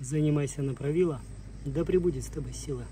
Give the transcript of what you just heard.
Занимайся на правила, да пребудет с тобой сила.